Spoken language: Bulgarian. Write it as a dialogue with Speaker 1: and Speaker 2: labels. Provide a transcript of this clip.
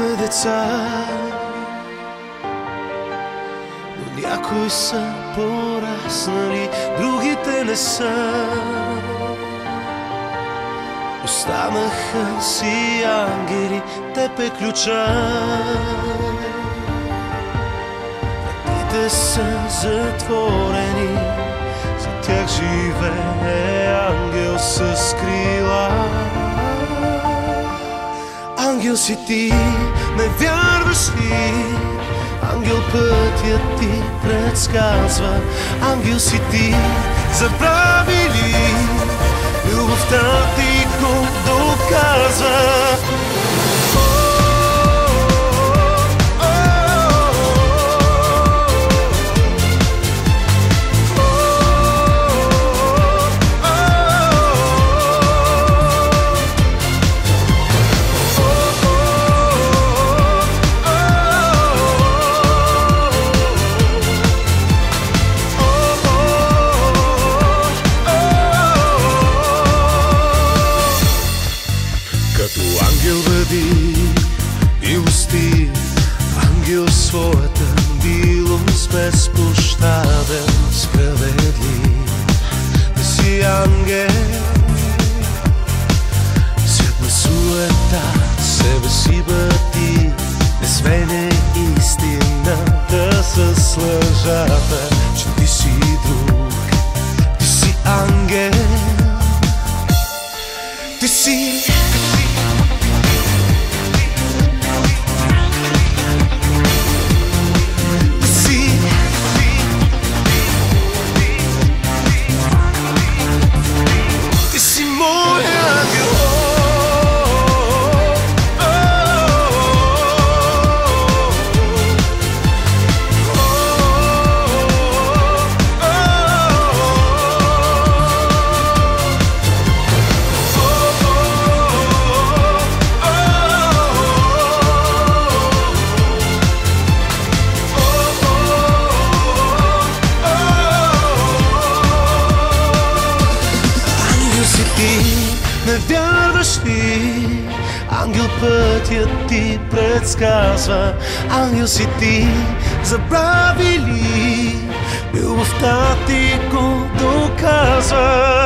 Speaker 1: деца. Но някои са пораснали, другите не са. Останаха си ангели, теб е ключа. Вратите са затворени, за тях живее ангел с крила Ангел си ти, не вярваш ли? Ангел пътя ти предсказва Ангел си ти, забрави ли? Любовта ти го доказва Като ангел бъди милости, ангел своята милост безпощаден, справедлив. Ти си ангел, свят на суета, себе си бъди, не смене истината с лъжата, че ти си друг, ти си ангел, ти си Ти вярваш ли? Ангел пътят ти предсказва Ангел си ти, забрави ли? Любовта ти го доказва